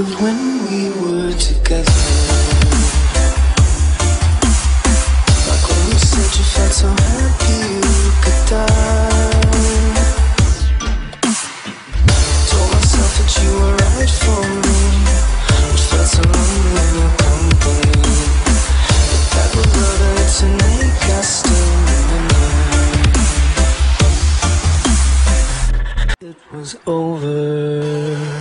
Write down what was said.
of when we were together. Like when you said you felt so happy you could die. Told myself that you were right for me. Which felt so lonely in your company. But that was love that to make still remember. It was over.